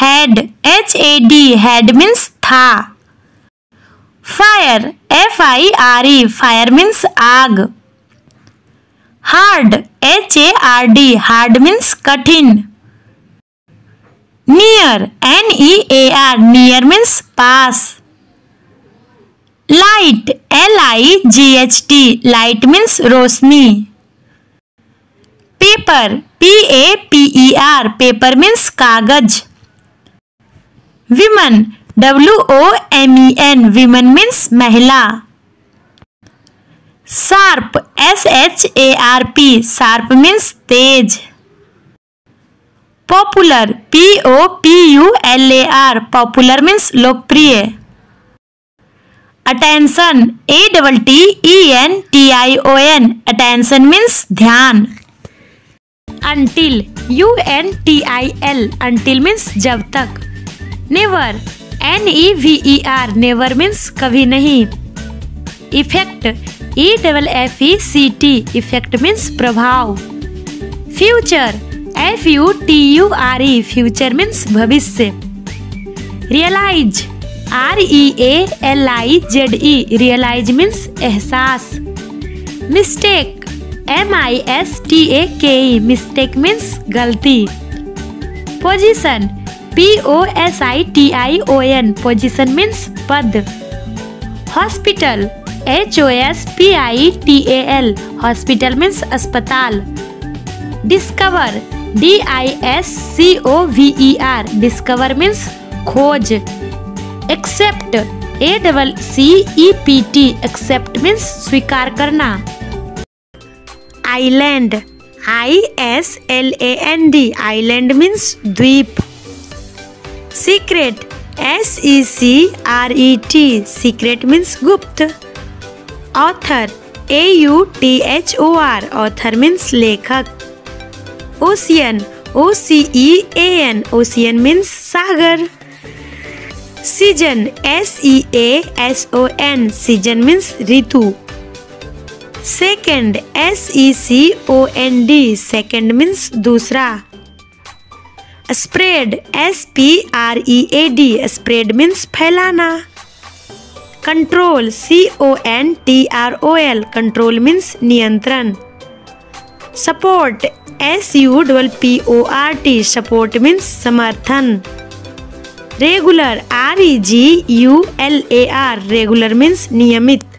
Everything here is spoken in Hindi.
Head H A D head means था fire F I R E fire means आग. Hard H A R D hard means कठिन. Near N E A R near means pass. Light L I G H T light means Roshni. Paper P A P E R paper means कागज़. Women W O M E N women means महिला. Sharp S H A R P sharp means Tej. Popular P O P U L A R popular means लोकप्रिय. Attention A double T E N T I O N attention means ध्यान. Until U N T I L until means जब तक. Never N E V E R never means कभी नहीं. Effect E double F E C T effect means प्रभाव. Future F U T U R E future means भविष्य. Realize R E A L I Z E realize means एहसास. Mistake M I S T A K E mistake means गलती. Position P O S I T I O N position means पद। Hospital H O S P I T A L hospital means अस्पताल। Discover D I S C O V E R discover means खोज। Accept A double C E P T accept means स्वीकार करना। Island I S L A N D island means द्वीप। Secret S E C R E T secret means गुप्त author A U T H O R author means लेखक ocean O C E A N ocean means Sagar season S E A S O N season means Ritu second S E C O N D second means दूसरा spread S P R E A D spread means फैलाना। Control C O N T R O L control means नियंत्रण। Support S U double P O R T support means समर्थन। Regular R E G U L A R regular means नियमित।